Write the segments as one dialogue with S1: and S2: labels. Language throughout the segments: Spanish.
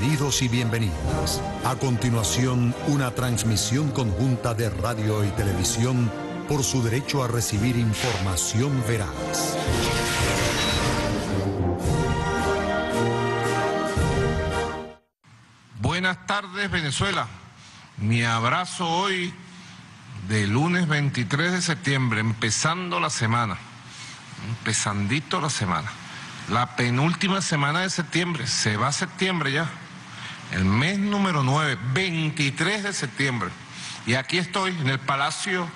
S1: Bienvenidos y bienvenidas. A continuación, una transmisión conjunta de radio y televisión por su derecho a recibir información veraz.
S2: Buenas tardes Venezuela. Mi abrazo hoy de lunes 23 de septiembre, empezando la semana, empezandito la semana. La penúltima semana de septiembre, se va septiembre ya, el mes número 9, 23 de septiembre. Y aquí estoy en el Palacio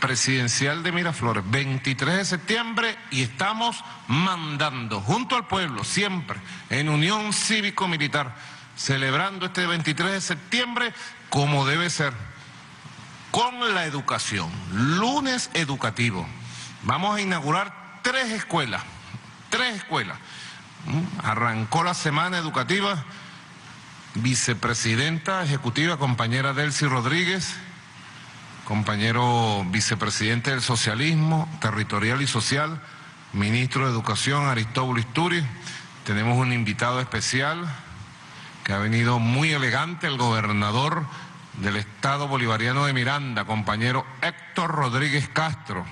S2: Presidencial de Miraflores, 23 de septiembre, y estamos mandando junto al pueblo, siempre, en unión cívico-militar, celebrando este 23 de septiembre como debe ser, con la educación, lunes educativo. Vamos a inaugurar tres escuelas tres escuelas. ¿Mm? Arrancó la semana educativa, vicepresidenta ejecutiva, compañera Delcy Rodríguez, compañero vicepresidente del socialismo territorial y social, ministro de Educación Aristóbulo Isturi. Tenemos un invitado especial que ha venido muy elegante, el gobernador del Estado Bolivariano de Miranda, compañero Héctor Rodríguez Castro,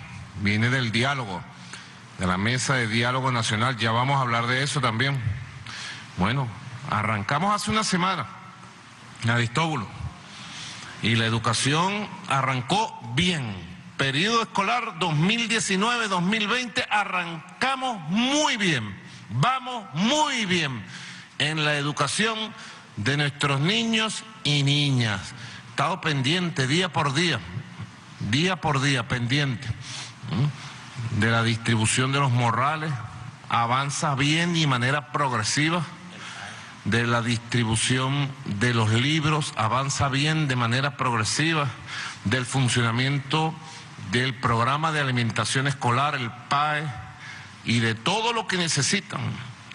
S2: viene del diálogo de la Mesa de Diálogo Nacional. Ya vamos a hablar de eso también. Bueno, arrancamos hace una semana, Aristóbulo, y la educación arrancó bien. Periodo escolar 2019-2020 arrancamos muy bien, vamos muy bien en la educación de nuestros niños y niñas. Estado pendiente día por día, día por día pendiente de la distribución de los morrales avanza bien y de manera progresiva, de la distribución de los libros avanza bien de manera progresiva, del funcionamiento del programa de alimentación escolar, el PAE, y de todo lo que necesitan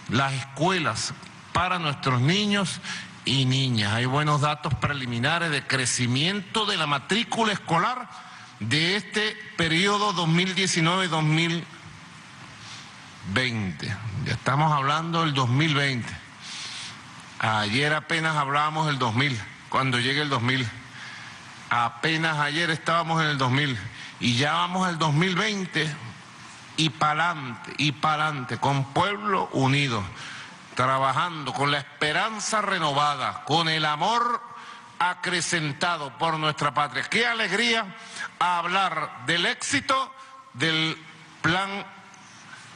S2: las escuelas para nuestros niños y niñas. Hay buenos datos preliminares de crecimiento de la matrícula escolar de este periodo 2019-2020. Ya estamos hablando del 2020. Ayer apenas hablábamos del 2000, cuando llegue el 2000. Apenas ayer estábamos en el 2000 y ya vamos al 2020 y para adelante, y para adelante, con pueblo unido, trabajando con la esperanza renovada, con el amor acrecentado por nuestra patria. Qué alegría hablar del éxito del plan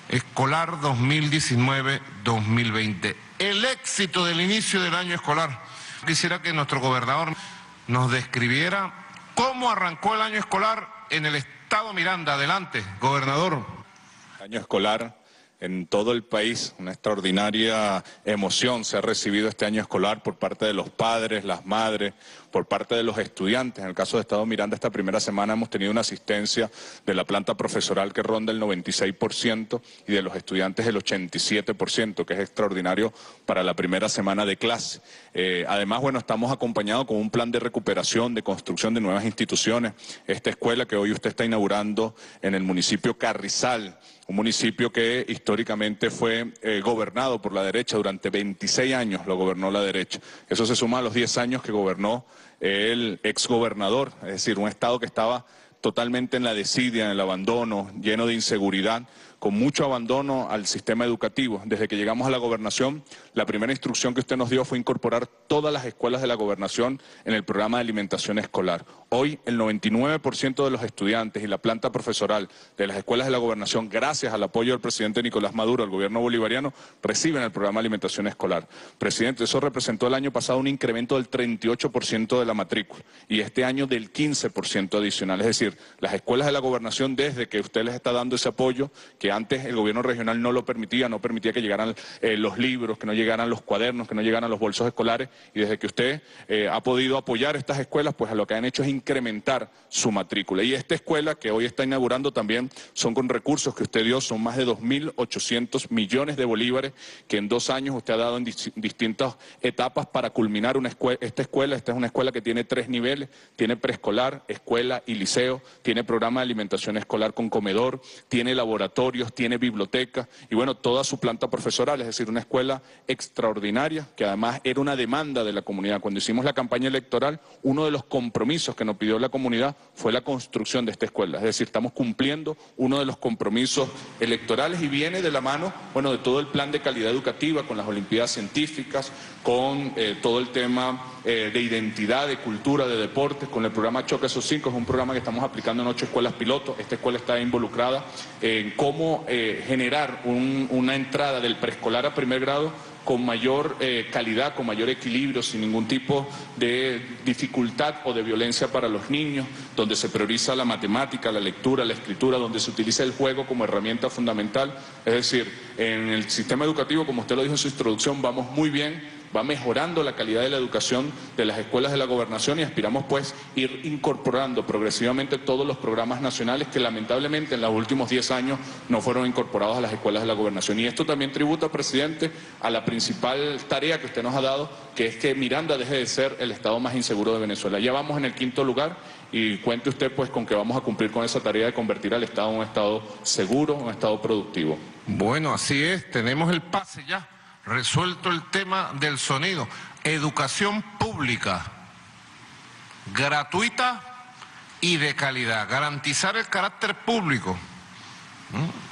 S2: escolar 2019-2020. El éxito del inicio del año escolar. Quisiera que nuestro gobernador nos describiera cómo arrancó el año escolar en el estado Miranda. Adelante, gobernador.
S3: Año escolar en todo el país. Una extraordinaria emoción se ha recibido este año escolar por parte de los padres, las madres, por parte de los estudiantes. En el caso de Estado Miranda, esta primera semana hemos tenido una asistencia de la planta profesoral que ronda el 96% y de los estudiantes el 87%, que es extraordinario para la primera semana de clase. Eh, además, bueno, estamos acompañados con un plan de recuperación, de construcción de nuevas instituciones. Esta escuela que hoy usted está inaugurando en el municipio Carrizal, un municipio que históricamente fue eh, gobernado por la derecha, durante 26 años lo gobernó la derecha. Eso se suma a los 10 años que gobernó el exgobernador, es decir, un estado que estaba totalmente en la desidia, en el abandono, lleno de inseguridad con mucho abandono al sistema educativo. Desde que llegamos a la gobernación, la primera instrucción que usted nos dio fue incorporar todas las escuelas de la gobernación en el programa de alimentación escolar. Hoy el 99% de los estudiantes y la planta profesoral de las escuelas de la gobernación, gracias al apoyo del presidente Nicolás Maduro, al gobierno bolivariano, reciben el programa de alimentación escolar. Presidente, eso representó el año pasado un incremento del 38% de la matrícula y este año del 15% adicional. Es decir, las escuelas de la gobernación, desde que usted les está dando ese apoyo, que antes el gobierno regional no lo permitía, no permitía que llegaran eh, los libros, que no llegaran los cuadernos, que no llegaran los bolsos escolares, y desde que usted eh, ha podido apoyar estas escuelas, pues lo que han hecho es incrementar su matrícula. Y esta escuela que hoy está inaugurando también son con recursos que usted dio, son más de 2.800 millones de bolívares que en dos años usted ha dado en distintas etapas para culminar una esta escuela. Esta es una escuela que tiene tres niveles, tiene preescolar, escuela y liceo, tiene programa de alimentación escolar con comedor, tiene laboratorios, tiene biblioteca y bueno, toda su planta profesoral, es decir, una escuela extraordinaria que además era una demanda de la comunidad. Cuando hicimos la campaña electoral, uno de los compromisos que nos pidió la comunidad fue la construcción de esta escuela. Es decir, estamos cumpliendo uno de los compromisos electorales y viene de la mano, bueno, de todo el plan de calidad educativa con las Olimpiadas Científicas, con eh, todo el tema eh, de identidad, de cultura, de deportes, con el programa Choque esos cinco, es un programa que estamos aplicando en ocho escuelas pilotos. Esta escuela está involucrada en cómo eh, generar una entrada del preescolar a primer grado con mayor eh, calidad, con mayor equilibrio, sin ningún tipo de dificultad o de violencia para los niños, donde se prioriza la matemática, la lectura, la escritura, donde se utiliza el juego como herramienta fundamental. Es decir, en el sistema educativo, como usted lo dijo en su introducción, vamos muy bien va mejorando la calidad de la educación de las escuelas de la gobernación y aspiramos pues ir incorporando progresivamente todos los programas nacionales que lamentablemente en los últimos 10 años no fueron incorporados a las escuelas de la gobernación. Y esto también tributa, presidente, a la principal tarea que usted nos ha dado, que es que Miranda deje de ser el estado más inseguro de Venezuela. Ya vamos en el quinto lugar y cuente usted pues con que vamos a cumplir con esa tarea de convertir al estado en un estado seguro, un estado productivo.
S2: Bueno, así es, tenemos el pase ya resuelto el tema del sonido. Educación pública, gratuita y de calidad. Garantizar el carácter público,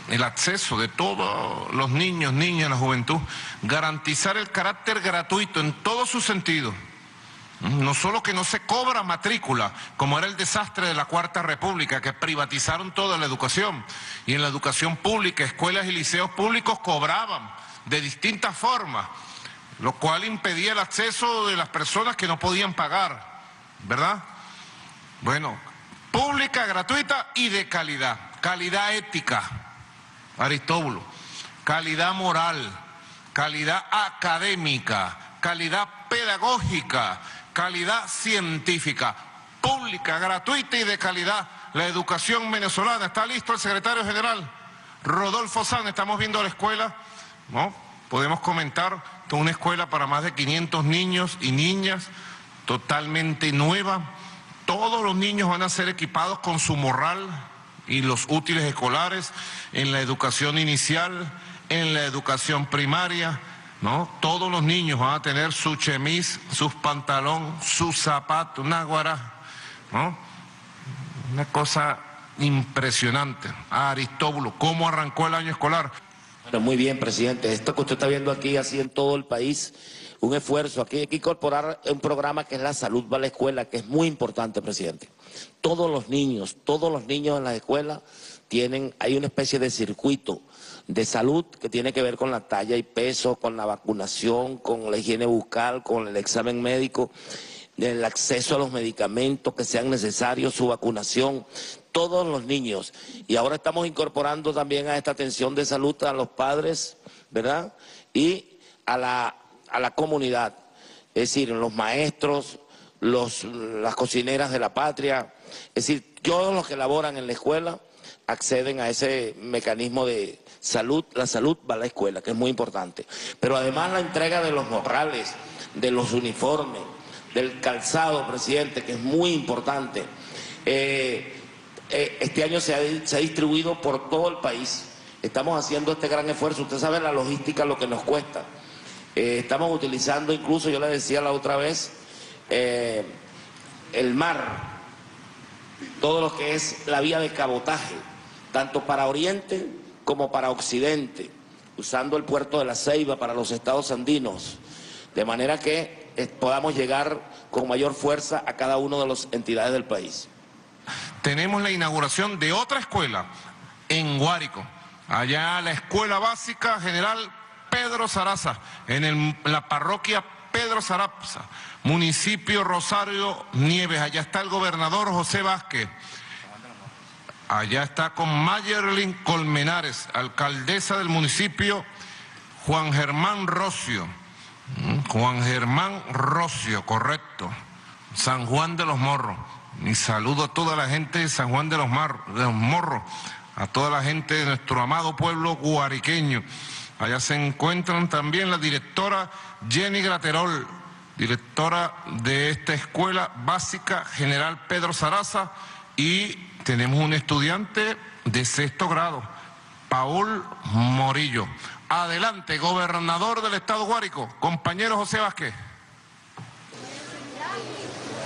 S2: el acceso de todos los niños, niñas, la juventud. Garantizar el carácter gratuito en todo su sentido. No solo que no se cobra matrícula, como era el desastre de la Cuarta República, que privatizaron toda la educación. Y en la educación pública, escuelas y liceos públicos cobraban de distintas formas, lo cual impedía el acceso de las personas que no podían pagar, ¿verdad? Bueno, pública, gratuita y de calidad. Calidad ética, Aristóbulo, calidad moral, calidad académica, calidad pedagógica, calidad científica, pública, gratuita y de calidad. La educación venezolana, ¿está listo el secretario general? Rodolfo San, estamos viendo la escuela ¿no? Podemos comentar toda una escuela para más de 500 niños y niñas, totalmente nueva. Todos los niños van a ser equipados con su morral y los útiles escolares en la educación inicial, en la educación primaria, ¿no? Todos los niños van a tener su chemis, sus pantalón, sus zapatos, una guara, ¿no? Una cosa impresionante. Aristóbulo, ¿cómo arrancó el año escolar?
S4: Muy bien, presidente. Esto que usted está viendo aquí, así en todo el país, un esfuerzo. Aquí hay que incorporar un programa que es la salud va a la escuela, que es muy importante, presidente. Todos los niños, todos los niños en las escuelas tienen, hay una especie de circuito de salud que tiene que ver con la talla y peso, con la vacunación, con la higiene bucal, con el examen médico, el acceso a los medicamentos que sean necesarios, su vacunación todos los niños. Y ahora estamos incorporando también a esta atención de salud a los padres, ¿verdad? Y a la, a la comunidad, es decir, los maestros, los, las cocineras de la patria, es decir, todos los que laboran en la escuela acceden a ese mecanismo de salud, la salud va a la escuela, que es muy importante. Pero además la entrega de los morrales, de los uniformes, del calzado, presidente, que es muy importante. Eh, eh, este año se ha, distribuido por todo el país. Estamos haciendo este gran esfuerzo. Usted sabe la logística, lo que nos cuesta. Eh, estamos utilizando incluso, yo le decía la otra vez, eh, el mar, todo lo que es la vía de cabotaje, tanto para Oriente como para Occidente, usando el puerto de la Ceiba para los estados andinos, de manera que podamos llegar con mayor fuerza a cada una de las entidades del país
S2: tenemos la inauguración de otra escuela en Guárico, allá la Escuela Básica General Pedro Saraza, en, la parroquia Pedro Saraza, municipio Rosario Nieves, allá está el gobernador José Vázquez. Allá está con Mayerlin Colmenares, alcaldesa del municipio Juan Germán Rocio. Mm, Juan Germán Rocio, correcto. San Juan de los Morros. Y saludo a toda la gente de San Juan de los, Mar, de los Morros, a toda la gente de nuestro amado pueblo guariqueño. Allá se encuentran también la directora Jenny Graterol, directora de esta escuela básica General Pedro Saraza, y tenemos un estudiante de sexto grado, Paul Morillo. Adelante, gobernador del estado Guárico, compañero José Vázquez.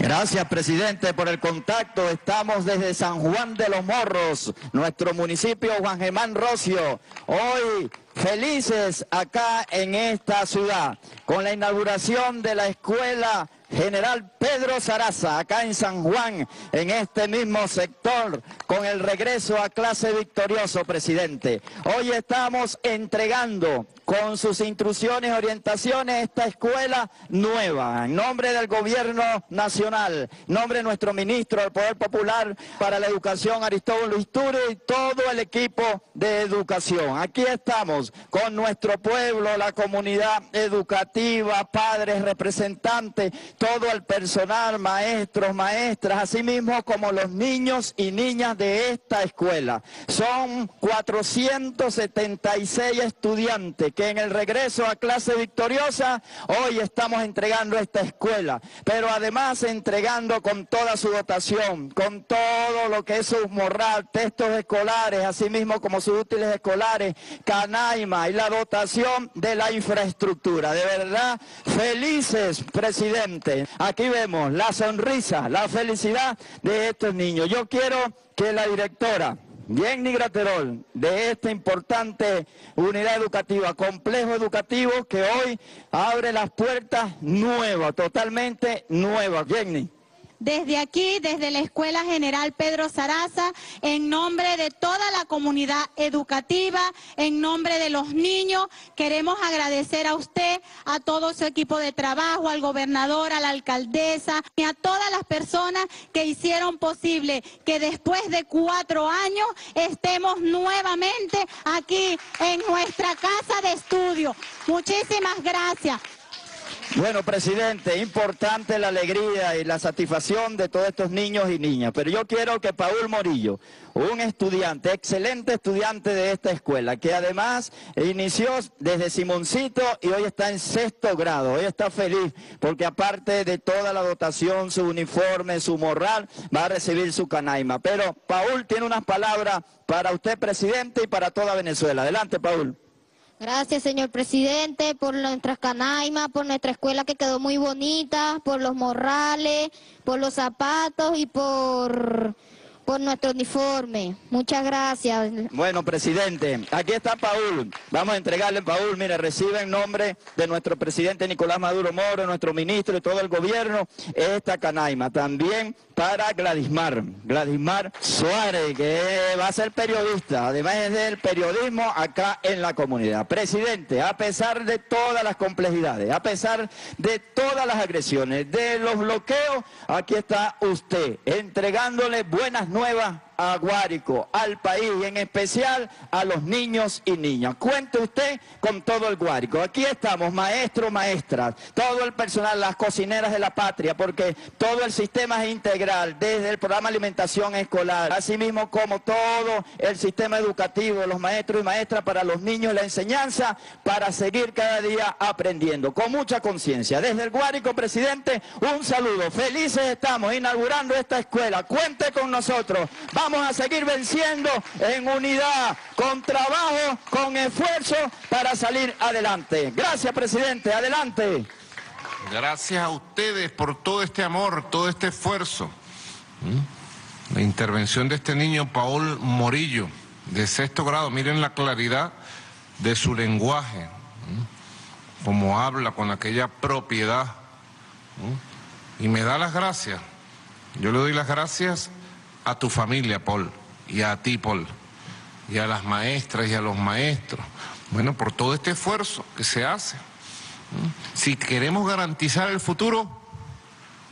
S5: Gracias, presidente, por el contacto. Estamos desde San Juan de los Morros, nuestro municipio Juan Germán Rocio. Hoy felices acá en esta ciudad con la inauguración de la escuela General Pedro Saraza, acá en San Juan, en este mismo sector, con el regreso a clase victorioso, presidente. Hoy estamos entregando con sus instrucciones orientaciones esta escuela nueva, en nombre del gobierno nacional, en nombre de nuestro ministro del Poder Popular para la Educación, Aristóbulo Isturi, y todo el equipo de educación. Aquí estamos con nuestro pueblo, la comunidad educativa, padres, representantes, todo el personal, maestros, maestras, así mismo como los niños y niñas de esta escuela. Son 476 estudiantes en el regreso a clase victoriosa hoy estamos entregando esta escuela, pero además entregando con toda su dotación, con todo lo que es su moral, textos escolares, así mismo como sus útiles escolares, canaima y la dotación de la infraestructura. De verdad, felices, presidente. Aquí vemos la sonrisa, la felicidad de estos niños. Yo quiero que la directora Jenny Graterol, de esta importante unidad educativa, complejo educativo que hoy abre las puertas nuevas, totalmente nuevas. Jenny
S6: desde aquí, desde la Escuela General Pedro Saraza, en nombre de toda la comunidad educativa, en nombre de los niños, queremos agradecer a usted, a todo su equipo de trabajo, al gobernador, a la alcaldesa y a todas las personas que hicieron posible que después de cuatro años estemos nuevamente aquí en nuestra casa de estudio. Muchísimas gracias.
S5: Bueno, presidente, importante la alegría y la satisfacción de todos estos niños y niñas, pero yo quiero que Paul Morillo, un estudiante, excelente estudiante de esta escuela, que además inició desde Simoncito y hoy está en sexto grado, hoy está feliz porque aparte de toda la dotación, su uniforme, su morral, va a recibir su canaima. Pero Paul tiene unas palabras para usted, presidente, y para toda Venezuela. Adelante, Paul.
S7: Gracias, señor presidente, por nuestras canaimas, por nuestra escuela que quedó muy bonita, por los morrales, por los zapatos y por por nuestro uniforme. Muchas gracias.
S5: Bueno, presidente, aquí está Paul. Vamos a entregarle, Paul, mire, recibe en nombre de nuestro presidente Nicolás Maduro Moro, nuestro ministro y todo el gobierno, esta canaima. También para Gladismar, Gladismar Suárez, que va a ser periodista, además del periodismo acá en la comunidad. Presidente, a pesar de todas las complejidades, a pesar de todas las agresiones, de los bloqueos, aquí está usted entregándole buenas nuevas a Guárico, al país y en especial a los niños y niñas. Cuente usted con todo el Guárico. Aquí estamos, maestros, maestras, todo el personal, las cocineras de la patria, porque todo el sistema es integral, desde el programa de alimentación escolar, así mismo como todo el sistema educativo, los maestros y maestras para los niños, la enseñanza, para seguir cada día aprendiendo, con mucha conciencia. Desde el Guárico, presidente, un saludo. Felices estamos inaugurando esta escuela. Cuente con nosotros. Vamos vamos a seguir venciendo en unidad, con trabajo, con esfuerzo para salir adelante. Gracias, presidente. Adelante.
S2: Gracias a ustedes por todo este amor, todo este esfuerzo. La intervención de este niño, Paul Morillo, de sexto grado, miren la claridad de su lenguaje, como habla con aquella propiedad. Y me da las gracias. Yo le doy las gracias a tu familia, Paul, y a ti, Paul, y a las maestras y a los maestros. Bueno, por todo este esfuerzo que se hace. Si queremos garantizar el futuro,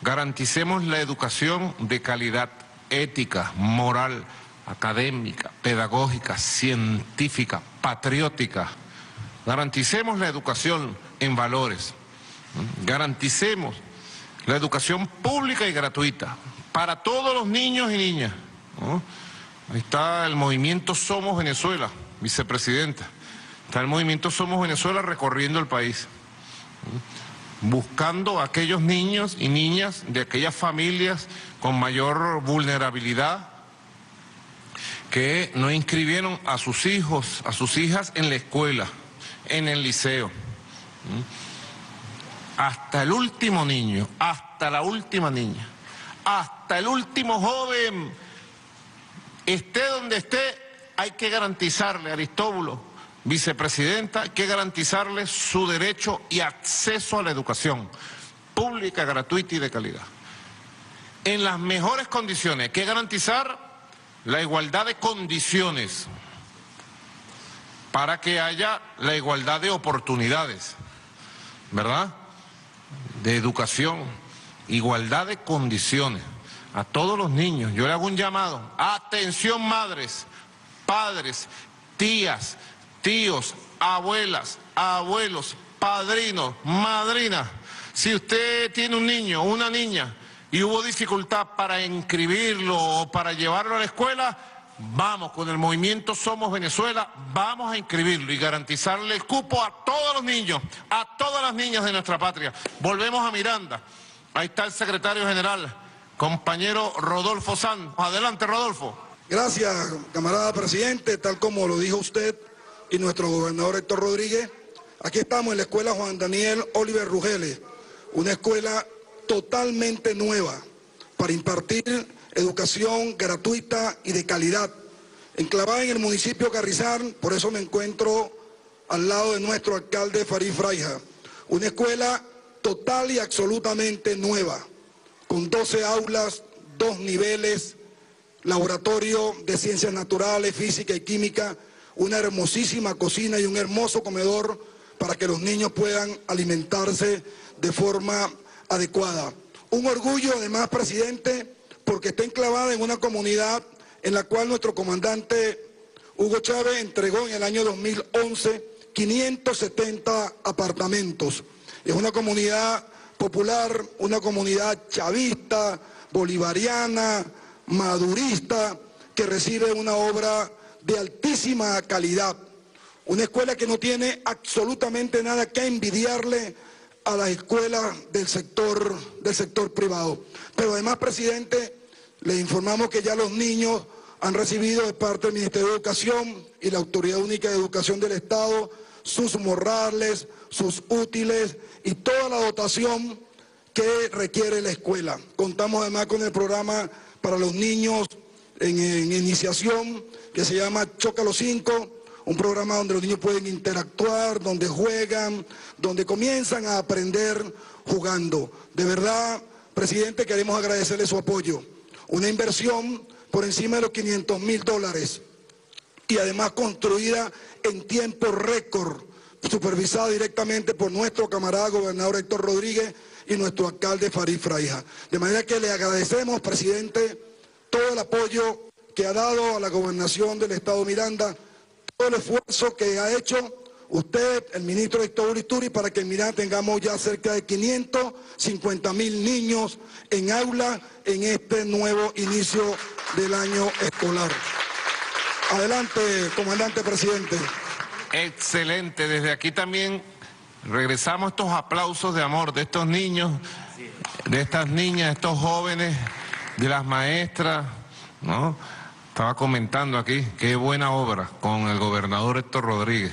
S2: garanticemos la educación de calidad ética, moral, académica, pedagógica, científica, patriótica. Garanticemos la educación en valores. Garanticemos la educación pública y gratuita para todos los niños y niñas. Ahí está el movimiento Somos Venezuela, vicepresidenta. Está el movimiento Somos Venezuela recorriendo el país, buscando a aquellos niños y niñas de aquellas familias con mayor vulnerabilidad que no inscribieron a sus hijos, a sus hijas en la escuela, en el liceo. Hasta el último niño, hasta la última niña, hasta el último joven, esté donde esté, hay que garantizarle, Aristóbulo, vicepresidenta, hay que garantizarle su derecho y acceso a la educación pública, gratuita y de calidad. En las mejores condiciones, hay que garantizar la igualdad de condiciones para que haya la igualdad de oportunidades, ¿verdad? De educación, igualdad de condiciones a todos los niños. Yo le hago un llamado, atención madres, padres, tías, tíos, abuelas, abuelos, padrinos, madrinas. Si usted tiene un niño una niña y hubo dificultad para inscribirlo o para llevarlo a la escuela, vamos con el movimiento Somos Venezuela, vamos a inscribirlo y garantizarle el cupo a todos los niños, a todas las niñas de nuestra patria. Volvemos a Miranda. Ahí está el secretario general, compañero Rodolfo Sanz. Adelante, Rodolfo.
S8: Gracias, camarada presidente, tal como lo dijo usted y nuestro gobernador Héctor Rodríguez. Aquí estamos en la escuela Juan Daniel Oliver Rugeles, una escuela totalmente nueva para impartir educación gratuita y de calidad. Enclavada en el municipio Carrizar, por eso me encuentro al lado de nuestro alcalde Farid Fraija. Una escuela total y absolutamente nueva, con 12 aulas, dos niveles, laboratorio de ciencias naturales, física y química, una hermosísima cocina y un hermoso comedor para que los niños puedan alimentarse de forma adecuada. Un orgullo, además, presidente, porque está enclavada en una comunidad en la cual nuestro comandante Hugo Chávez entregó en el año 2011 570 apartamentos. Es una comunidad popular, una comunidad chavista, bolivariana, madurista, que recibe una obra de altísima calidad. Una escuela que no tiene absolutamente nada que envidiarle a las escuelas del sector, del sector privado. Pero además, presidente, le informamos que ya los niños han recibido de parte del Ministerio de Educación y la Autoridad Única de Educación del Estado sus morrales, sus útiles y toda la dotación que requiere la escuela. Contamos además con el programa para los niños en, iniciación que se llama Choca los Cinco, un programa donde los niños pueden interactuar, donde juegan, donde comienzan a aprender jugando. De verdad, presidente, queremos agradecerle su apoyo. Una inversión por encima de los 500 mil dólares y además construida en tiempo récord, supervisada directamente por nuestro camarada gobernador Héctor Rodríguez y nuestro alcalde Farid Fraija. De manera que le agradecemos, presidente, todo el apoyo que ha dado a la gobernación del Estado Miranda el esfuerzo que ha hecho usted, el ministro Héctor Isturi, para que en Miranda tengamos ya cerca de 550 mil niños en aula en este nuevo inicio del año escolar. Adelante, comandante presidente.
S2: Excelente, desde aquí también regresamos estos aplausos de amor de estos niños, de estas niñas, de estos jóvenes, de las maestras, ¿no? Estaba comentando aquí, qué buena obra con el gobernador Héctor Rodríguez,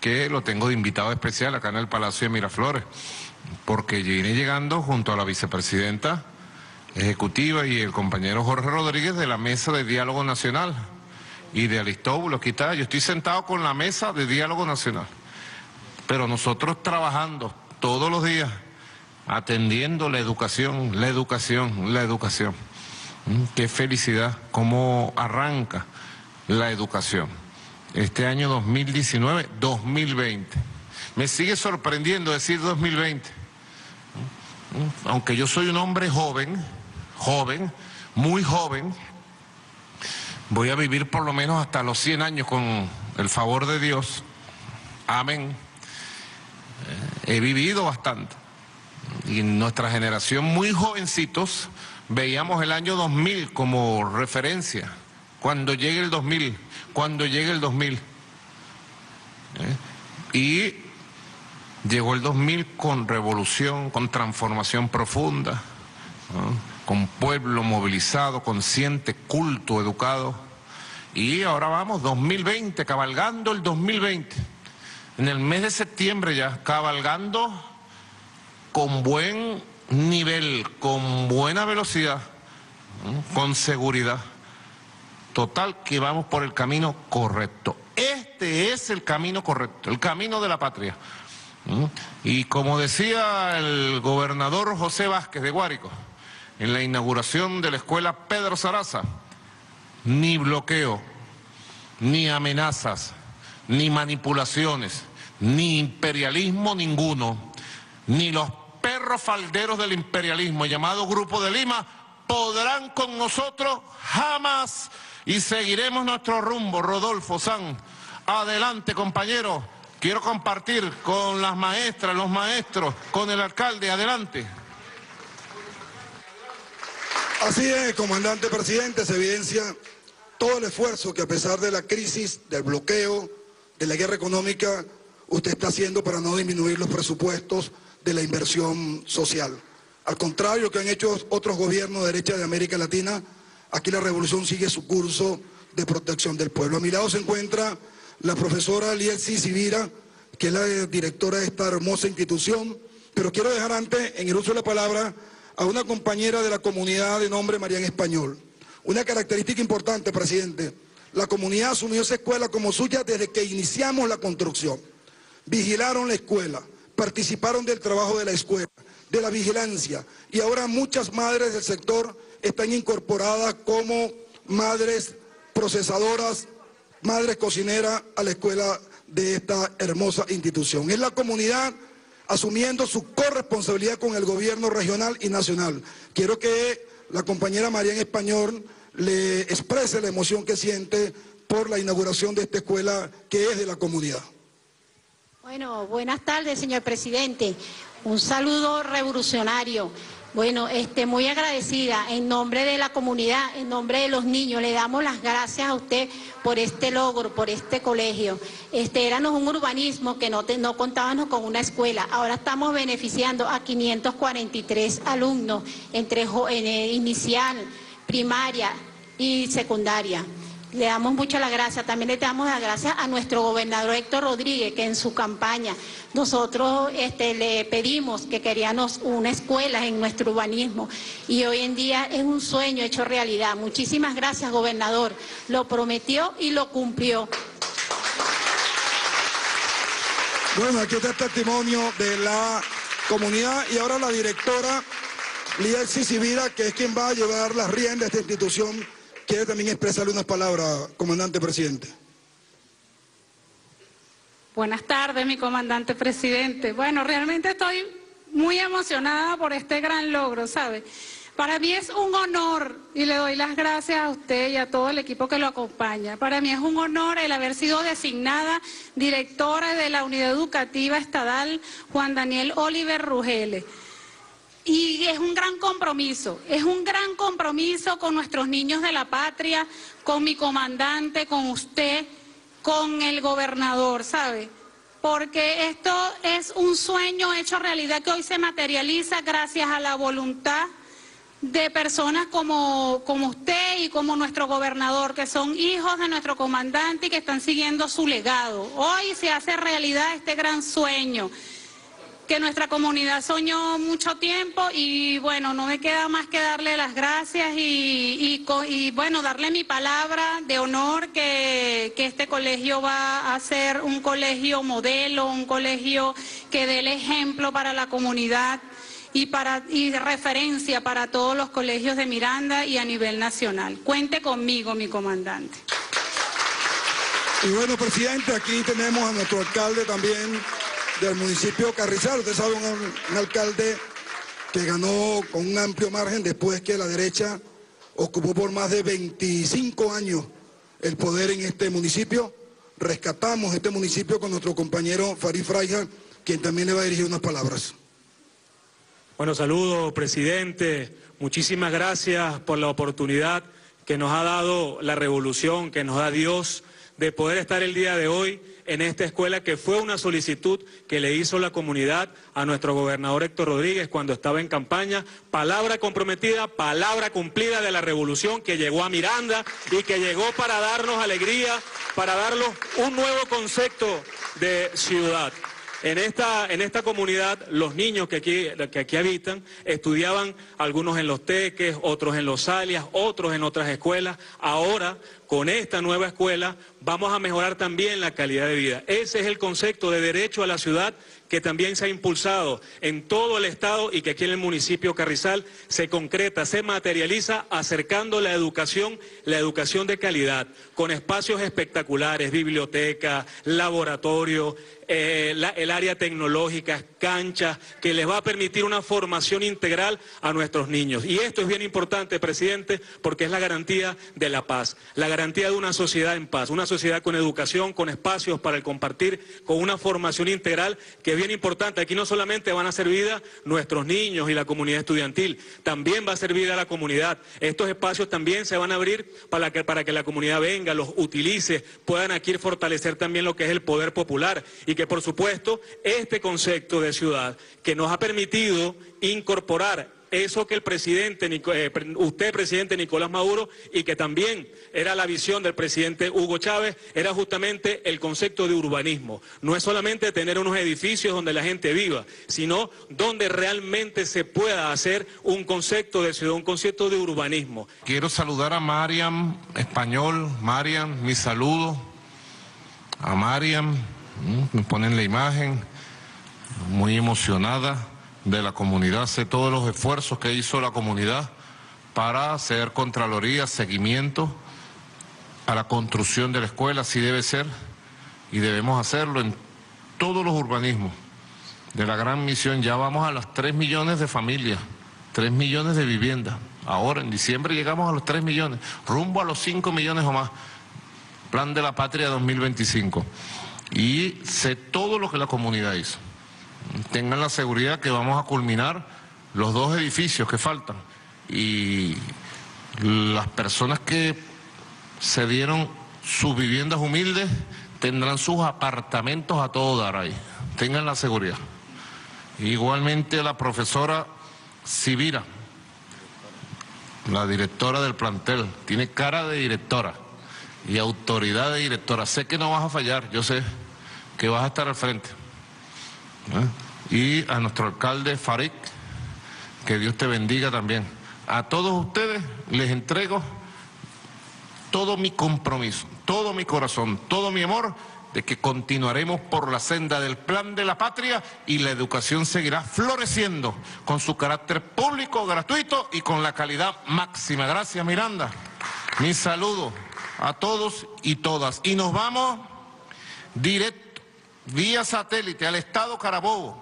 S2: que lo tengo de invitado especial acá en el Palacio de Miraflores, porque viene llegando junto a la vicepresidenta ejecutiva y el compañero Jorge Rodríguez de la Mesa de Diálogo Nacional y de Aristóbulo. Aquí está, yo estoy sentado con la Mesa de Diálogo Nacional, pero nosotros trabajando todos los días, atendiendo la educación, la educación, la educación. Mm, qué felicidad, cómo arranca la educación. Este año 2019, 2020. Me sigue sorprendiendo decir 2020. Mm, aunque yo soy un hombre joven, joven, muy joven, voy a vivir por lo menos hasta los 100 años con el favor de Dios. Amén. Eh, he vivido bastante. Y nuestra generación, muy jovencitos, veíamos el año 2000 como referencia. Cuando llegue el 2000, cuando llegue el 2000. ¿eh? Y llegó el 2000 con revolución, con transformación profunda, con pueblo movilizado, consciente, culto, educado. Y ahora vamos, 2020, cabalgando el 2020. En el mes de septiembre ya, cabalgando con buen nivel, con buena velocidad, con seguridad. Total que vamos por el camino correcto. Este es el camino correcto, el camino de la patria. Y como decía el gobernador José Vázquez de Guárico, en la inauguración de la escuela Pedro Saraza, ni bloqueo, ni amenazas, ni manipulaciones, ni imperialismo ninguno, ni los perros falderos del imperialismo llamado Grupo de Lima podrán con nosotros jamás y seguiremos nuestro rumbo. Rodolfo San, adelante compañeros. Quiero compartir con las maestras, los maestros, con el alcalde. Adelante.
S8: Así es, comandante presidente, se evidencia todo el esfuerzo que a pesar de la crisis, del bloqueo, de la guerra económica, usted está haciendo para no disminuir los presupuestos de la inversión social. Al contrario que han hecho otros gobiernos de derecha de América Latina, aquí la revolución sigue su curso de protección del pueblo. A mi lado se encuentra la profesora Lielsi Sivira, que es la directora de esta hermosa institución, pero quiero dejar antes, en el uso de la palabra, a una compañera de la comunidad de nombre Mariana Español. Una característica importante, presidente, la comunidad asumió esa escuela como suya desde que iniciamos la construcción. Vigilaron la escuela, participaron del trabajo de la escuela, de la vigilancia, y ahora muchas madres del sector están incorporadas como madres procesadoras madre cocinera a la escuela de esta hermosa institución. Es la comunidad asumiendo su corresponsabilidad con el gobierno regional y nacional. Quiero que la compañera María en Español le exprese la emoción que siente por la inauguración de esta escuela que es de la comunidad.
S6: Bueno, buenas tardes, señor presidente. Un saludo revolucionario. Bueno, este, muy agradecida en nombre de la comunidad, en nombre de los niños, le damos las gracias a usted por este logro, por este colegio. Este, éramos un urbanismo que no, contábamos con una escuela. Ahora estamos beneficiando a 543 alumnos entre en inicial, primaria y secundaria. Le damos muchas las gracias. También le damos las gracias a nuestro gobernador Héctor Rodríguez, que en su campaña nosotros este, le pedimos que queríamos una escuela en nuestro urbanismo y hoy en día es un sueño hecho realidad. Muchísimas gracias, gobernador. Lo prometió y lo cumplió.
S8: Bueno, aquí está el testimonio de la comunidad y ahora la directora Lía Sisibira, que es quien va a llevar las riendas de esta institución quiere también expresarle unas palabras, comandante presidente.
S9: Buenas tardes, mi comandante presidente. Bueno, realmente estoy muy emocionada por este gran logro, ¿sabe? Para mí es un honor, y le doy las gracias a usted y a todo el equipo que lo acompaña, para mí es un honor el haber sido designada directora de la Unidad Educativa Estadal Juan Daniel Oliver Rugele. Y es un gran compromiso, es un gran compromiso con nuestros niños de la patria, con mi comandante, con usted, con el gobernador, ¿sabe? Porque esto es un sueño hecho realidad que hoy se materializa gracias a la voluntad de personas como, como usted y como nuestro gobernador, que son hijos de nuestro comandante y que están siguiendo su legado. Hoy se hace realidad este gran sueño que nuestra comunidad soñó mucho tiempo y bueno, no me queda más que darle las gracias y, bueno, darle mi palabra de honor que, que, este colegio va a ser un colegio modelo, un colegio que dé el ejemplo para la comunidad y, para, y referencia para todos los colegios de Miranda y a nivel nacional. Cuente conmigo, mi comandante.
S8: Y bueno, presidente, aquí tenemos a nuestro alcalde también del municipio Carrizal. Usted sabe, un, alcalde que ganó con un amplio margen después que la derecha ocupó por más de 25 años el poder en este municipio. Rescatamos este municipio con nuestro compañero Farid Fraija, quien también le va a dirigir unas palabras.
S10: Bueno, saludos, presidente. Muchísimas gracias por la oportunidad que nos ha dado la revolución, que nos da Dios, de poder estar el día de hoy en esta escuela que fue una solicitud que le hizo la comunidad a nuestro gobernador Héctor Rodríguez cuando estaba en campaña. Palabra comprometida, palabra cumplida de la revolución que llegó a Miranda y que llegó para darnos alegría, para darnos un nuevo concepto de ciudad. En esta, en esta comunidad, los niños que aquí, que aquí habitan estudiaban algunos en los teques, otros en los alias, otros en otras escuelas. Ahora, con esta nueva escuela, vamos a mejorar también la calidad de vida. Ese es el concepto de derecho a la ciudad que también se ha impulsado en todo el Estado y que aquí en el municipio Carrizal se concreta, se materializa acercando la educación, la educación de calidad, con espacios espectaculares, biblioteca, laboratorio, eh, el área tecnológica, canchas, que les va a permitir una formación integral a nuestros niños. Y esto es bien importante, presidente, porque es la garantía de la paz, la garantía de una sociedad en paz, una sociedad con educación, con espacios para el compartir, con una formación integral que es bien importante. Aquí no solamente van a ser vida nuestros niños y la comunidad estudiantil, también va a ser vida la comunidad. Estos espacios también se van a abrir para que, para que la comunidad venga, los utilice, puedan aquí fortalecer también lo que es el poder popular y que por supuesto este concepto de ciudad que nos ha permitido incorporar eso que el presidente, eh, usted presidente Nicolás Maduro, y que también era la visión del presidente Hugo Chávez, era justamente el concepto de urbanismo. No es solamente tener unos edificios donde la gente viva, sino donde realmente se pueda hacer un concepto de ciudad, un concepto de urbanismo.
S2: Quiero saludar a Mariam Español, Mariam, mi saludo. A Mariam, me ponen la imagen, muy emocionada de la comunidad, sé todos los esfuerzos que hizo la comunidad para hacer Contraloría, seguimiento a la construcción de la escuela, así debe ser, y debemos hacerlo en todos los urbanismos de la gran misión. Ya vamos a las 3 millones de familias, 3 millones de viviendas. Ahora, en diciembre, llegamos a los 3 millones, rumbo a los 5 millones o más. Plan de la Patria 2025. Y sé todo lo que la comunidad hizo tengan la seguridad que vamos a culminar los dos edificios que faltan y las personas que se dieron sus viviendas humildes tendrán sus apartamentos a todo dar ahí. Tengan la seguridad. Igualmente la profesora Sibira, la directora del plantel, tiene cara de directora y autoridad de directora. Sé que no vas a fallar, yo sé que vas a estar al frente. ¿eh? Y a nuestro alcalde Farik, que Dios te bendiga también. A todos ustedes les entrego todo mi compromiso, todo mi corazón, todo mi amor de que continuaremos por la senda del plan de la patria y la educación seguirá floreciendo con su carácter público, gratuito y con la calidad máxima. Gracias Miranda. Mi saludo a todos y todas. Y nos vamos directo vía satélite al estado Carabobo.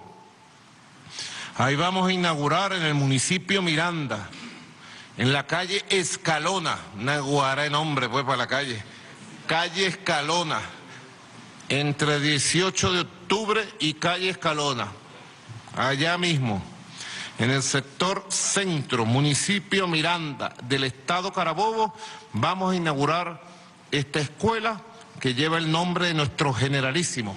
S2: Ahí vamos a inaugurar en el municipio Miranda, en la calle Escalona, Naguará en nombre pues para la calle, calle Escalona, entre 18 de octubre y calle Escalona, allá mismo, en el sector centro, municipio Miranda del estado Carabobo, vamos a inaugurar esta escuela que lleva el nombre de nuestro generalísimo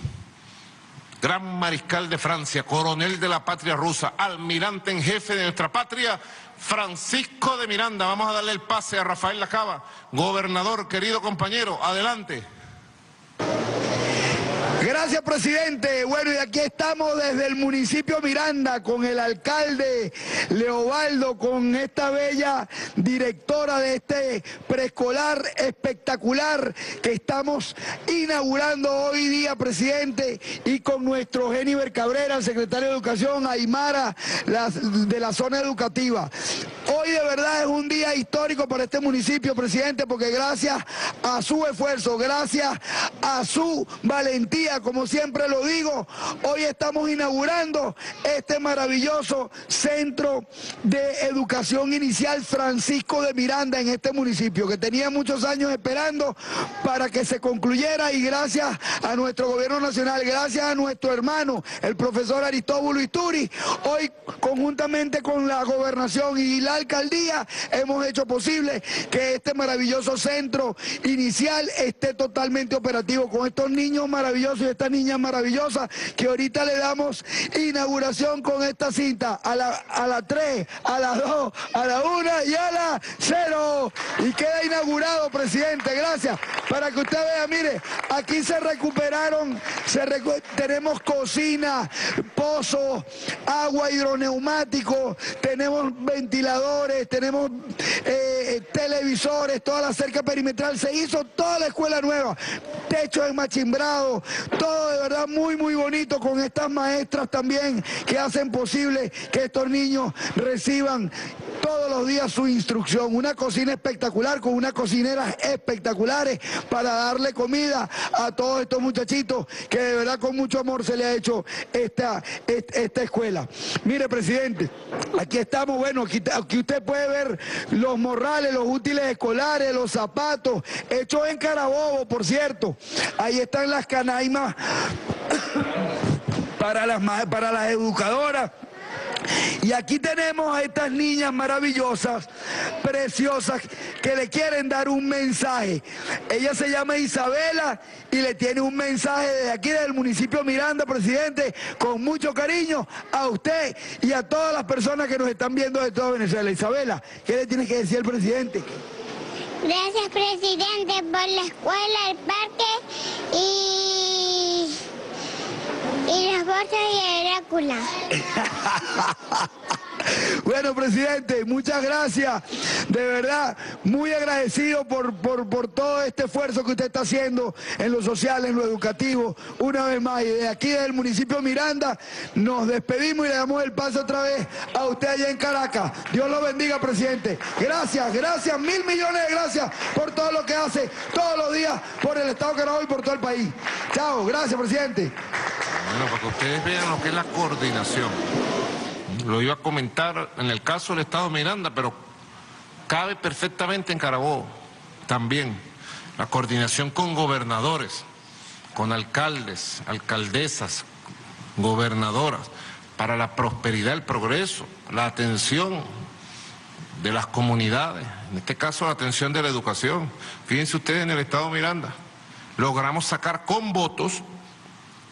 S2: gran mariscal de Francia, coronel de la patria rusa, almirante en jefe de nuestra patria, Francisco de Miranda. Vamos a darle el pase a Rafael Lacaba, gobernador, querido compañero, adelante.
S11: Gracias, presidente. Bueno, y aquí estamos desde el municipio Miranda con el alcalde Leobaldo, con esta bella directora de este preescolar espectacular que estamos inaugurando hoy día, presidente, y con nuestro Geniver Cabrera, secretario de Educación, Aymara de la zona educativa. Hoy de verdad es un día histórico para este municipio, presidente, porque gracias a su esfuerzo, gracias a su valentía, como siempre lo digo, hoy estamos inaugurando este maravilloso centro de educación inicial Francisco de Miranda en este municipio, que tenía muchos años esperando para que se concluyera y gracias a nuestro gobierno nacional, gracias a nuestro hermano, el profesor Aristóbulo Isturi, hoy conjuntamente con la gobernación y la alcaldía hemos hecho posible que este maravilloso centro inicial esté totalmente operativo con estos niños maravillosos y estas niñas maravillosas que ahorita le damos inauguración con esta cinta a la, a la 3, a la 2, a la 1 y a la 0. Y queda inaugurado, presidente. Gracias. Para que usted vea, mire, aquí se recuperaron, se tenemos cocina, pozo, agua hidroneumático, tenemos ventiladores, tenemos eh, televisores, toda la cerca perimetral. Se hizo toda la escuela nueva, techo enmachimbrado, todo de verdad muy, muy bonito con estas maestras también que hacen posible que estos niños reciban todos los días su instrucción. Una cocina espectacular con unas cocineras espectaculares para darle comida a todos estos muchachitos que de verdad con mucho amor se le ha hecho esta, esta, escuela. Mire, presidente, aquí estamos, bueno, aquí, aquí usted puede ver los morrales, los útiles escolares, los zapatos, hechos en Carabobo, por cierto. Ahí están las canaimas para las, para las educadoras y aquí tenemos a estas niñas maravillosas, preciosas, que le quieren dar un mensaje. Ella se llama Isabela y le tiene un mensaje desde aquí del municipio Miranda, presidente, con mucho cariño a usted y a todas las personas que nos están viendo de toda Venezuela. Isabela, ¿qué le tiene que decir el presidente?
S12: Gracias, presidente, por la escuela, el parque y y las bolsas de Drácula.
S11: Bueno, presidente, muchas gracias. De verdad, muy agradecido por, por, todo este esfuerzo que usted está haciendo en lo social, en lo educativo. Una vez más, y de aquí del municipio Miranda, nos despedimos y le damos el paso otra vez a usted allá en Caracas. Dios lo bendiga, presidente. Gracias, gracias, mil millones de gracias por todo lo que hace todos los días por el Estado Carabobo y por todo el país. Chao, gracias, presidente.
S2: Bueno, para que ustedes vean lo que es la coordinación. Lo iba a comentar en el caso del Estado Miranda, pero cabe perfectamente en Carabobo también. La coordinación con gobernadores, con alcaldes, alcaldesas, gobernadoras, para la prosperidad, el progreso, la atención de las comunidades, en este caso la atención de la educación. Fíjense ustedes en el Estado Miranda, logramos sacar con votos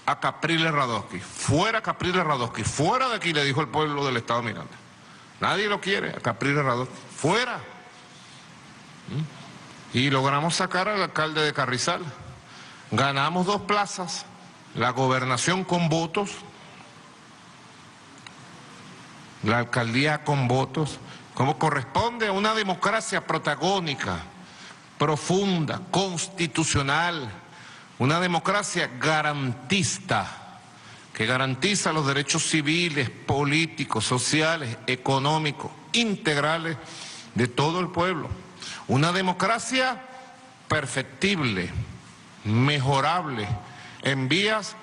S2: a Capriles Radowski. Fuera Capriles Radowski. Fuera de aquí, le dijo el pueblo del Estado Miranda. Nadie lo quiere, a Capriles Radowski. Fuera. ¿Mm? Y logramos sacar al alcalde de Carrizal. Ganamos dos plazas, la gobernación con votos, la alcaldía con votos, como corresponde a una democracia protagónica, profunda, constitucional, una democracia garantista, que garantiza los derechos civiles, políticos, sociales, económicos, integrales de todo el pueblo. Una democracia perfectible, mejorable, en vías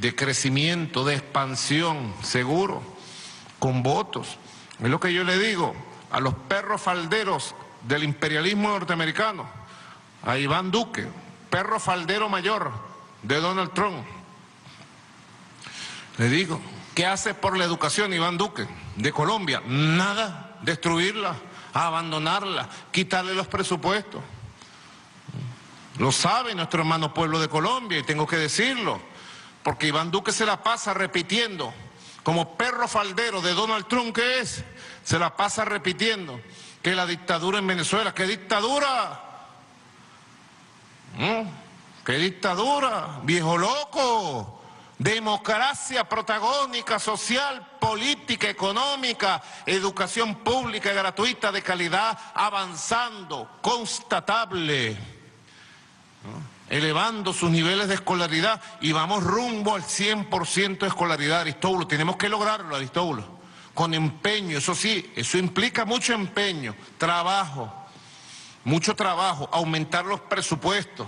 S2: de crecimiento, de expansión, seguro, con votos. Es lo que yo le digo a los perros falderos del imperialismo norteamericano, a Iván Duque, perro faldero mayor de Donald Trump. Le digo, ¿qué hace por la educación Iván Duque de Colombia? Nada, destruirla, abandonarla, quitarle los presupuestos. Lo sabe nuestro hermano pueblo de Colombia y tengo que decirlo, porque Iván Duque se la pasa repitiendo, como perro faldero de Donald Trump que es, se la pasa repitiendo que la dictadura en Venezuela, ¿qué dictadura? ¿Mm? ¡Qué dictadura! ¡Viejo loco! Democracia protagónica, social, política, económica, educación pública gratuita de calidad, avanzando, constatable, elevando sus niveles de escolaridad y vamos rumbo al 100% de escolaridad, Aristóbulo. Tenemos que lograrlo, Aristóbulo. con empeño, eso sí, eso implica mucho empeño, trabajo, mucho trabajo, aumentar los presupuestos,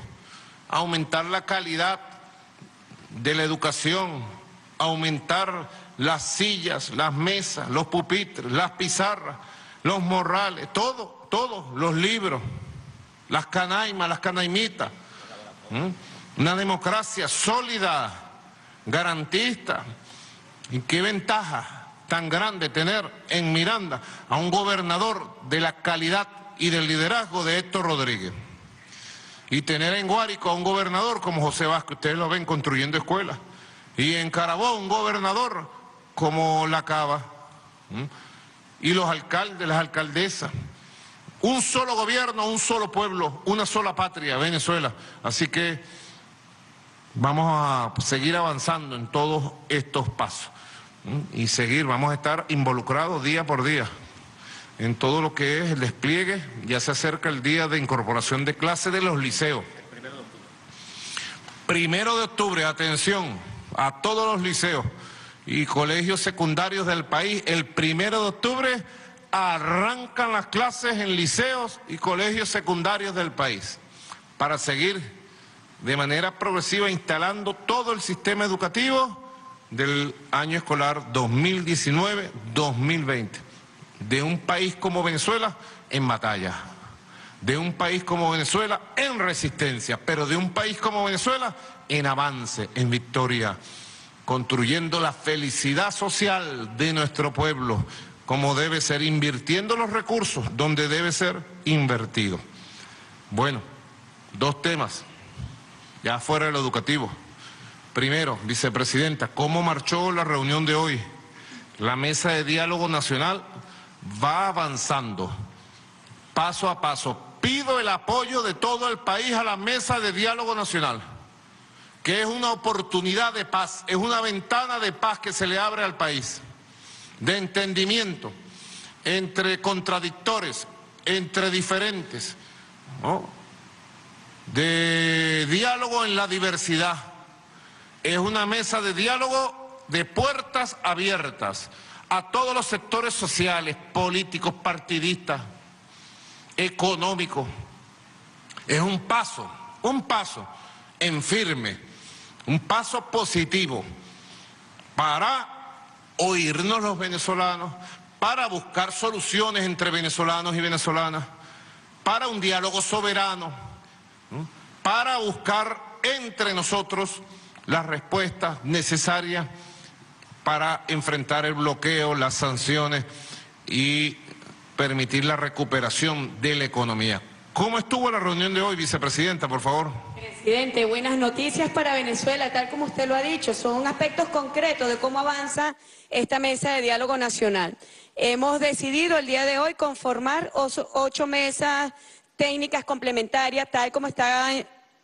S2: aumentar la calidad de la educación, aumentar las sillas, las mesas, los pupitres, las pizarras, los morrales, todo, todo, los libros, las canaimas, las canaimitas. Una democracia sólida, garantista. ¿Y qué ventaja tan grande tener en Miranda a un gobernador de la calidad y del liderazgo de Héctor Rodríguez? Y tener en Guárico a un gobernador como José Vázquez, ustedes lo ven construyendo escuelas. Y en Carabobo un gobernador como La Cava. Y los alcaldes, las alcaldesas. Un solo gobierno, un solo pueblo, una sola patria, Venezuela. Así que vamos a seguir avanzando en todos estos pasos. Y seguir, vamos a estar involucrados día por día en todo lo que es el despliegue. Ya se acerca el día de incorporación de clases de los liceos. Primero de octubre, atención a todos los liceos y colegios secundarios del país. El primero de octubre arrancan las clases en liceos y colegios secundarios del país para seguir de manera progresiva instalando todo el sistema educativo del año escolar 2019-2020 de un país como Venezuela en batalla, de un país como Venezuela en resistencia, pero de un país como Venezuela en avance, en victoria, construyendo la felicidad social de nuestro pueblo, como debe ser, invirtiendo los recursos donde debe ser invertido. Bueno, dos temas, ya fuera de lo educativo. Primero, vicepresidenta, ¿cómo marchó la reunión de hoy? La mesa de diálogo nacional va avanzando paso a paso. Pido el apoyo de todo el país a la mesa de diálogo nacional, que es una oportunidad de paz, es una ventana de paz que se le abre al país, de entendimiento entre contradictores, entre diferentes, de diálogo en la diversidad. Es una mesa de diálogo de puertas abiertas a todos los sectores sociales, políticos, partidistas, económicos. Es un paso, un paso en firme, un paso positivo para oírnos los venezolanos, para buscar soluciones entre venezolanos y venezolanas, para un diálogo soberano, para buscar entre nosotros las respuestas necesarias para enfrentar el bloqueo, las sanciones y permitir la recuperación de la economía. ¿Cómo estuvo la reunión de hoy, vicepresidenta, por favor?
S13: Presidente, buenas noticias para Venezuela, tal como usted lo ha dicho. Son aspectos concretos de cómo avanza esta mesa de diálogo nacional. Hemos decidido el día de hoy conformar ocho mesas técnicas complementarias, tal como está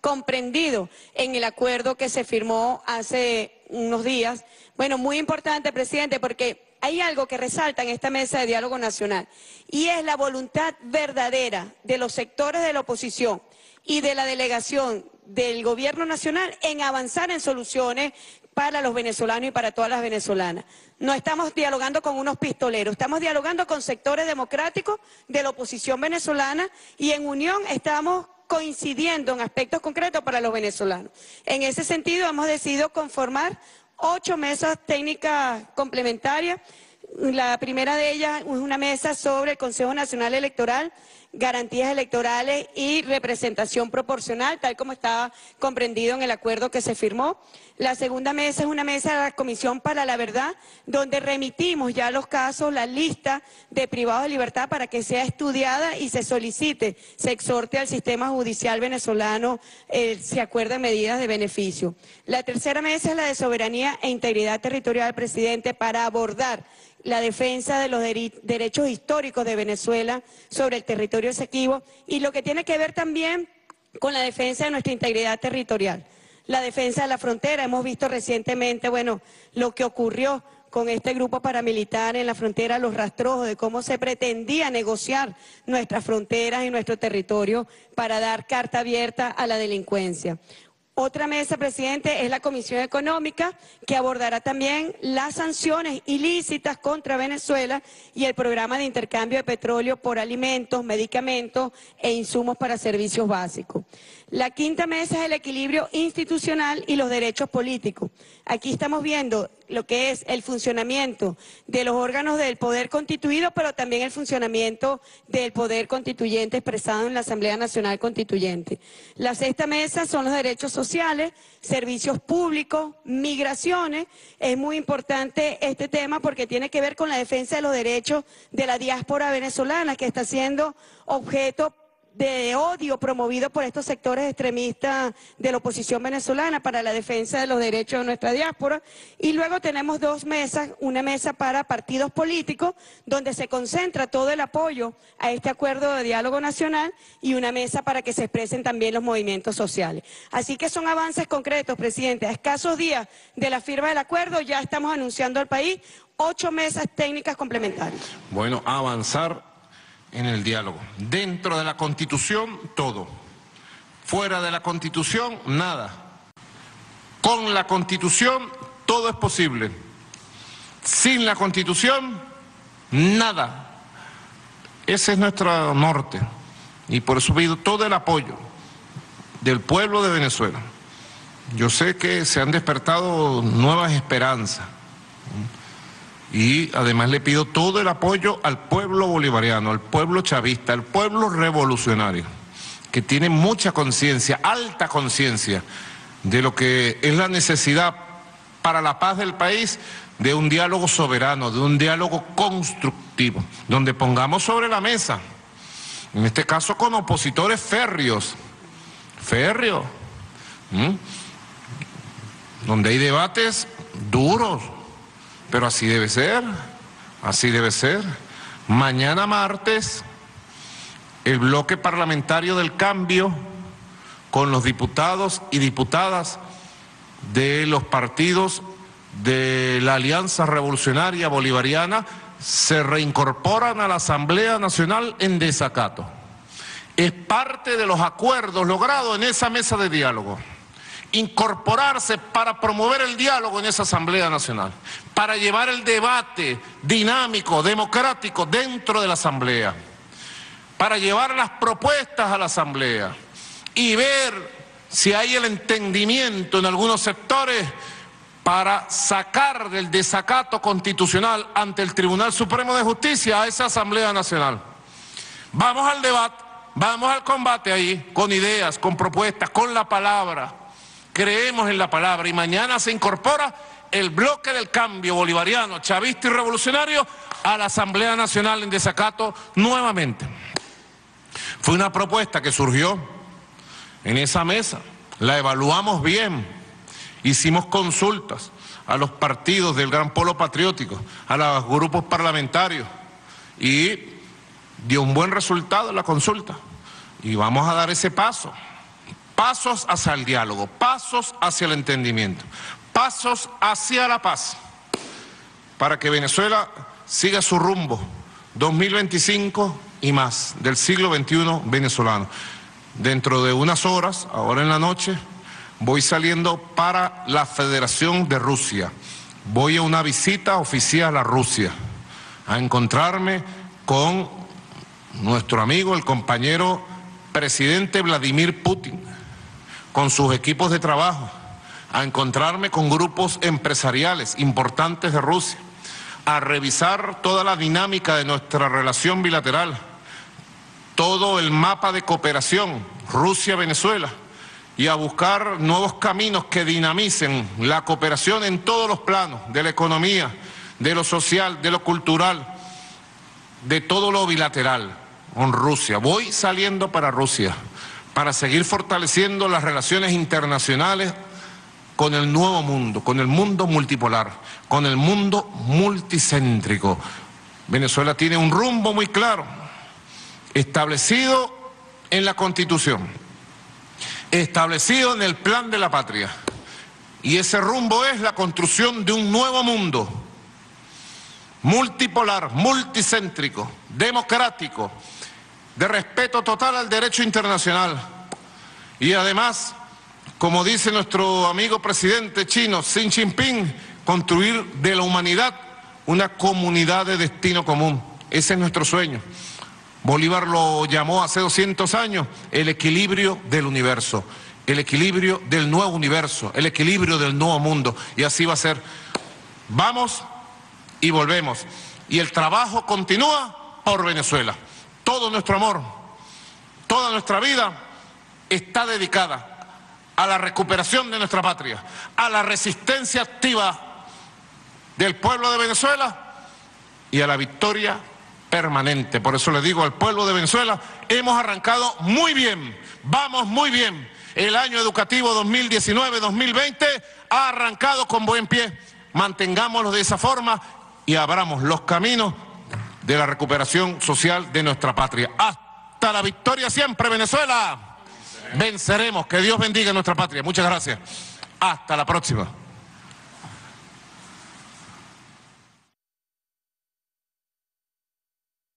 S13: comprendido en el acuerdo que se firmó hace unos días. Bueno, muy importante, presidente, porque hay algo que resalta en esta mesa de diálogo nacional y es la voluntad verdadera de los sectores de la oposición y de la delegación del gobierno nacional en avanzar en soluciones para los venezolanos y para todas las venezolanas. No estamos dialogando con unos pistoleros, estamos dialogando con sectores democráticos de la oposición venezolana y en unión estamos coincidiendo en aspectos concretos para los venezolanos. En ese sentido, hemos decidido conformar ocho mesas técnicas complementarias. La primera de ellas es una mesa sobre el Consejo Nacional Electoral garantías electorales y representación proporcional, tal como estaba comprendido en el acuerdo que se firmó. La segunda mesa es una mesa de la Comisión para la Verdad, donde remitimos ya los casos, la lista de privados de libertad para que sea estudiada y se solicite, se exhorte al sistema judicial venezolano, eh, se acuerden medidas de beneficio. La tercera mesa es la de soberanía e integridad territorial, presidente, para abordar la defensa de los derechos históricos de Venezuela sobre el territorio Esequibo y lo que tiene que ver también con la defensa de nuestra integridad territorial. La defensa de la frontera, hemos visto recientemente, bueno, lo que ocurrió con este grupo paramilitar en la frontera, los rastrojos de cómo se pretendía negociar nuestras fronteras y nuestro territorio para dar carta abierta a la delincuencia. Otra mesa, presidente, es la Comisión Económica, que abordará también las sanciones ilícitas contra Venezuela y el programa de intercambio de petróleo por alimentos, medicamentos e insumos para servicios básicos. La quinta mesa es el equilibrio institucional y los derechos políticos. Aquí estamos viendo lo que es el funcionamiento de los órganos del poder constituido, pero también el funcionamiento del poder constituyente expresado en la Asamblea Nacional Constituyente. La sexta mesa son los derechos sociales, servicios públicos, migraciones. Es muy importante este tema porque tiene que ver con la defensa de los derechos de la diáspora venezolana que está siendo objeto de odio promovido por estos sectores extremistas de la oposición venezolana para la defensa de los derechos de nuestra diáspora. Y luego tenemos dos mesas, una mesa para partidos políticos, donde se concentra todo el apoyo a este acuerdo de diálogo nacional y una mesa para que se expresen también los movimientos sociales. Así que son avances concretos, presidente. A escasos días de la firma del acuerdo ya estamos anunciando al país ocho mesas técnicas complementarias.
S2: Bueno, avanzar en el diálogo. Dentro de la Constitución, todo. Fuera de la Constitución, nada. Con la Constitución, todo es posible. Sin la Constitución, nada. Ese es nuestro norte. Y por eso pido todo el apoyo del pueblo de Venezuela. Yo sé que se han despertado nuevas esperanzas. Y además le pido todo el apoyo al pueblo bolivariano, al pueblo chavista, al pueblo revolucionario, que tiene mucha conciencia, alta conciencia de lo que es la necesidad para la paz del país de un diálogo soberano, de un diálogo constructivo, donde pongamos sobre la mesa, en este caso con opositores férreos, férreos, donde hay debates duros, pero así debe ser, así debe ser. Mañana martes, el bloque parlamentario del cambio con los diputados y diputadas de los partidos de la Alianza Revolucionaria Bolivariana se reincorporan a la Asamblea Nacional en desacato. Es parte de los acuerdos logrados en esa mesa de diálogo incorporarse para promover el diálogo en esa Asamblea Nacional, para llevar el debate dinámico, democrático dentro de la Asamblea, para llevar las propuestas a la Asamblea y ver si hay el entendimiento en algunos sectores para sacar del desacato constitucional ante el Tribunal Supremo de Justicia a esa Asamblea Nacional. Vamos al debate, vamos al combate ahí, con ideas, con propuestas, con la palabra creemos en la palabra y mañana se incorpora el bloque del cambio bolivariano, chavista y revolucionario a la Asamblea Nacional en desacato nuevamente. Fue una propuesta que surgió en esa mesa, la evaluamos bien, hicimos consultas a los partidos del Gran Polo Patriótico, a los grupos parlamentarios y dio un buen resultado la consulta. Y vamos a dar ese paso. Pasos hacia el diálogo, pasos hacia el entendimiento, pasos hacia la paz, para que Venezuela siga su rumbo 2025 y más del siglo XXI venezolano. Dentro de unas horas, ahora en la noche, voy saliendo para la Federación de Rusia. Voy a una visita oficial a Rusia, a encontrarme con nuestro amigo, el compañero presidente Vladimir Putin con sus equipos de trabajo, a encontrarme con grupos empresariales importantes de Rusia, a revisar toda la dinámica de nuestra relación bilateral, todo el mapa de cooperación Rusia-Venezuela y a buscar nuevos caminos que dinamicen la cooperación en todos los planos, de la economía, de lo social, de lo cultural, de todo lo bilateral con Rusia. Voy saliendo para Rusia para seguir fortaleciendo las relaciones internacionales con el nuevo mundo, con el mundo multipolar, con el mundo multicéntrico. Venezuela tiene un rumbo muy claro, establecido en la Constitución, establecido en el plan de la patria. Y ese rumbo es la construcción de un nuevo mundo, multipolar, multicéntrico, democrático, de respeto total al derecho internacional y además como dice nuestro amigo presidente chino Xi Jinping, construir de la humanidad una comunidad de destino común. Ese es nuestro sueño. Bolívar lo llamó hace 200 años el equilibrio del universo, el equilibrio del nuevo universo, el equilibrio del nuevo mundo. Y así va a ser. Vamos y volvemos. Y el trabajo continúa por Venezuela. Todo nuestro amor, toda nuestra vida está dedicada a la recuperación de nuestra patria, a la resistencia activa del pueblo de Venezuela y a la victoria permanente. Por eso le digo al pueblo de Venezuela, hemos arrancado muy bien, vamos muy bien. El año educativo 2019-2020 ha arrancado con buen pie. Mantengámoslo de esa forma y abramos los caminos de la recuperación social de nuestra patria. Hasta la victoria siempre, Venezuela. Venceremos. Que Dios bendiga nuestra patria. Muchas gracias. Hasta la próxima.